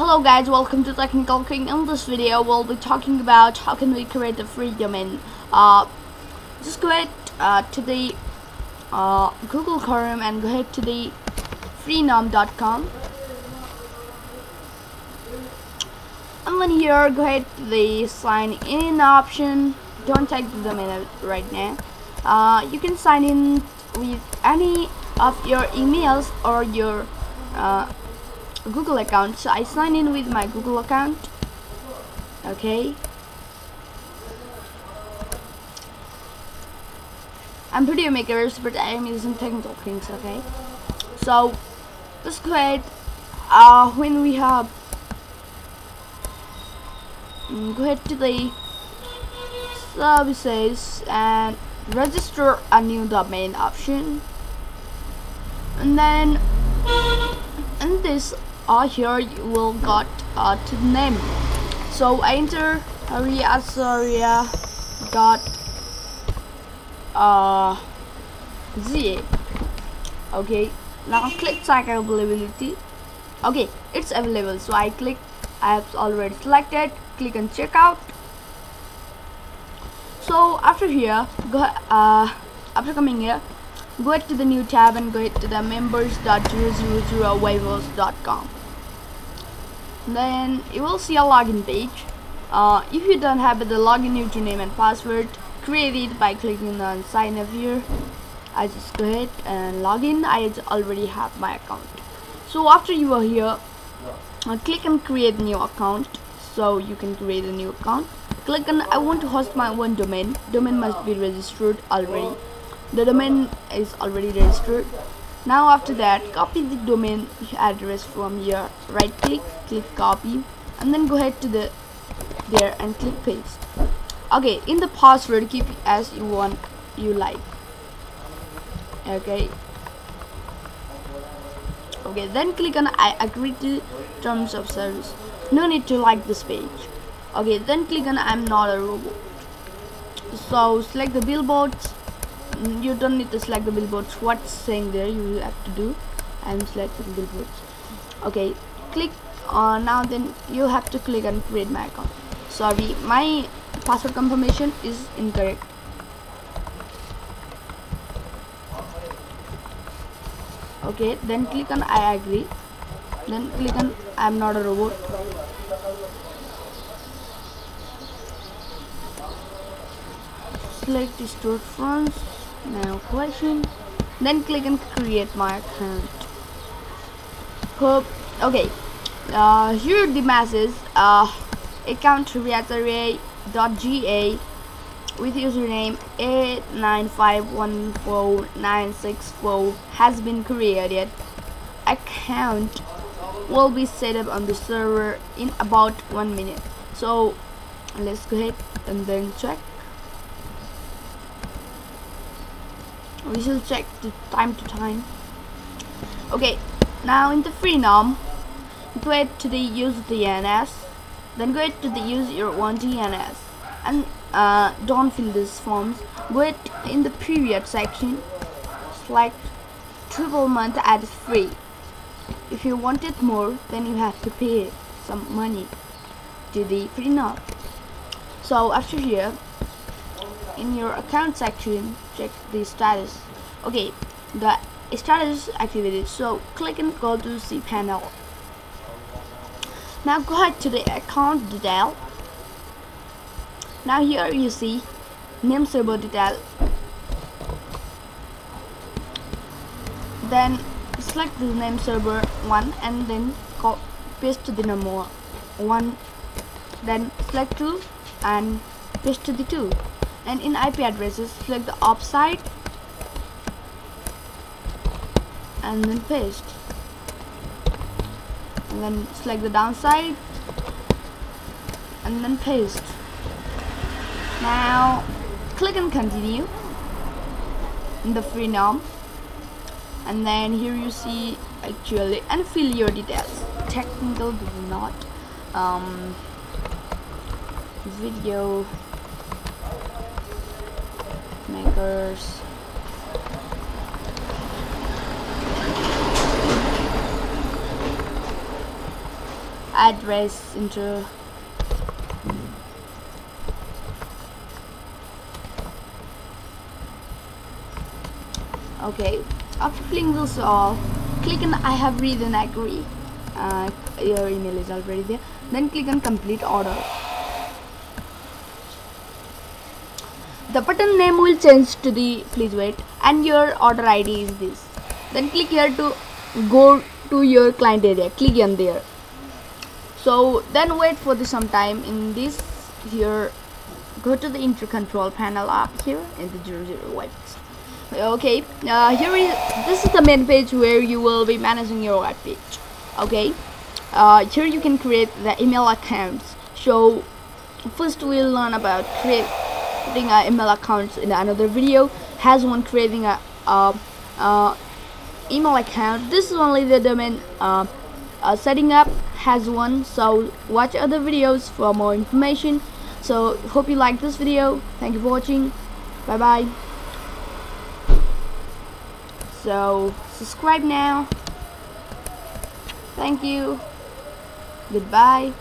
Hello guys, welcome to Technical King. In this video, we'll be talking about how can we create a free domain. Uh, just go ahead uh, to the uh, Google Chrome and go ahead to the freenom.com. And then here, go ahead to the sign in option. Don't take the domain right now. Uh, you can sign in with any of your emails or your uh, Google account. So I sign in with my Google account. Okay. I'm pretty makers, but I am using technical things. Okay. So let's go ahead. Uh, when we have mm, go ahead to the services and register a new domain option and then in this uh, here you will got uh, to name. So enter Aria dot uh ZA okay now click check availability. Okay it's available so I click I have already selected click on checkout so after here go uh, after coming here go to the new tab and go to the members.000webhost.com then you will see a login page. Uh, if you don't have the login username and password create it by clicking on sign up here I just go ahead and log in. I already have my account. So after you are here uh, click on create new account. So you can create a new account. Click on I want to host my own domain. Domain must be registered already. The domain is already registered now after that copy the domain address from here right click click copy and then go ahead to the there and click paste. Okay in the password keep as you want you like. Okay. Okay then click on I agree to terms of service. No need to like this page. Okay then click on I'm not a robot. So select the billboards You don't need to select the billboards. What's saying there you have to do. I'm selecting billboards. Okay click on now then you have to click on create my account. Sorry my password confirmation is incorrect. Okay then click on I agree. Then click on I'm not a robot. Select funds now question then click on create my account. Hope okay. Uh, here the message uh, account ga with username 8951496 has been created. Account will be set up on the server in about one minute. So let's go ahead and then check we should check the time to time. Okay now in the freenom go ahead to the use DNS then go ahead to the use your own DNS and uh, don't fill these forms. Go ahead in the period section select triple month as free. If you want it more then you have to pay some money to the freenom so after here in your account section check the status. Okay the status is activated so click and go to the panel. Now go ahead to the account detail. Now here you see name server detail. Then select the name server one and then paste to the number one. Then select two and paste to the two and in IP addresses select the upside. And then paste. And then select the downside. And then paste. Now click and continue. In the freenom and then here you see actually and fill your details. Technical do not um, video address into okay after filling this all click on I have read and agree. Uh, your email is already there. Then click on complete order the button name will change to the please wait and your order ID is this. Then click here to go to your client area. Click on there. So then wait for the some time in this here. Go to the inter control panel up here in the 00 web okay uh, here is this is the main page where you will be managing your web page. Okay uh, here you can create the email accounts. So first we'll learn about creating uh, email accounts in another video has one creating a uh, uh, email account. This is only the domain uh, setting up has one so watch other videos for more information. So hope you like this video. Thank you for watching. Bye bye so subscribe now. Thank you. Goodbye